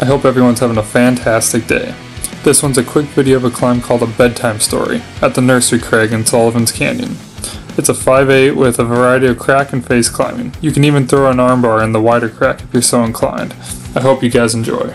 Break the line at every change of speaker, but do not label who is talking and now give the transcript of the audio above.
I hope everyone's having a fantastic day. This one's a quick video of a climb called a bedtime story at the nursery crag in Sullivan's Canyon. It's a 5'8 with a variety of crack and face climbing. You can even throw an armbar in the wider crack if you're so inclined. I hope you guys enjoy.